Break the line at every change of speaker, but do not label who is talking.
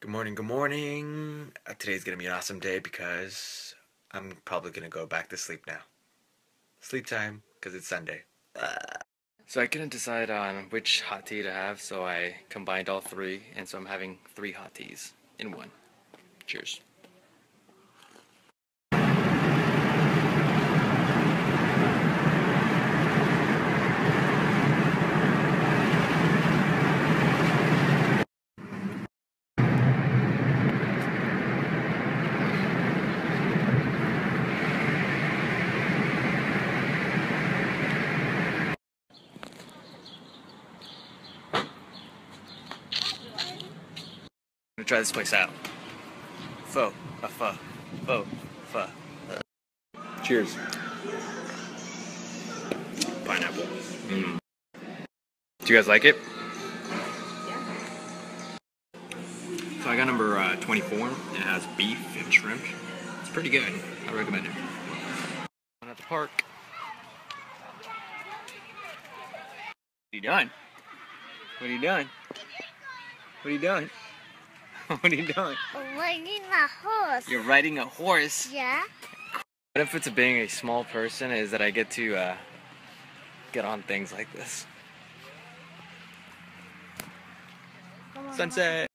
Good morning, good morning. Uh, today's gonna be an awesome day because I'm probably gonna go back to sleep now. Sleep time, because it's Sunday. So I couldn't decide on which hot tea to have, so I combined all three, and so I'm having three hot teas in one. Cheers. Try this place out. Pho, a pho, pho, pho. Cheers. Pineapple. Mm. Do you guys like it? So I got number uh, 24. It has beef and shrimp. It's pretty good. I recommend it. I'm at the park. What are you doing? What are you doing? What are you doing? what are you doing?
I'm Riding a horse.
You're riding a horse.
Yeah.
benefits of being a small person is that I get to uh, get on things like this. Sunset.